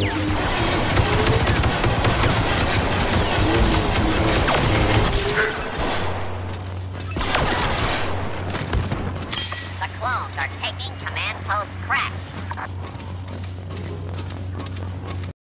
The clones are taking command post crash.